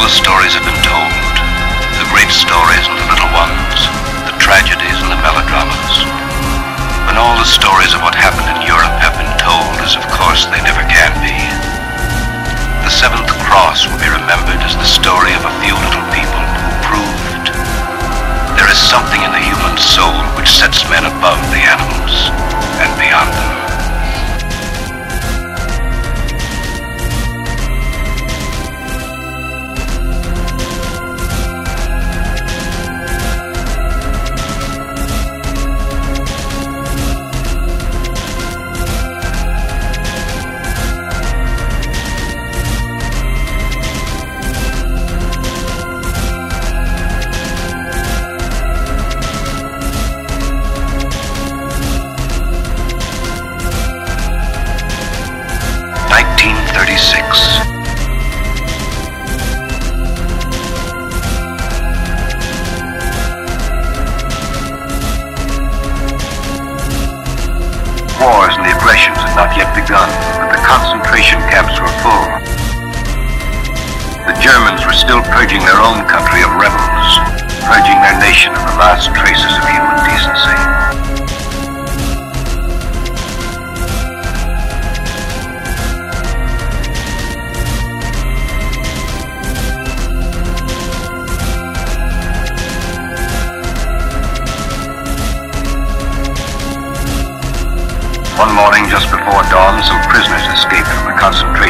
the stories have been told. The great stories and the little ones. The tragedies and the melodramas. When all the stories of what happened in Europe have been told, as of course they never can be, the Seventh Cross will be remembered as the story of a few little people who proved there is something in the human soul which sets men above the animals thirty-six. Wars and the aggressions had not yet begun, but the concentration camps were full. The Germans were still purging their own country of rebels, purging their nation of the last traces of human decency. One morning just before dawn, some prisoners escaped from the concentration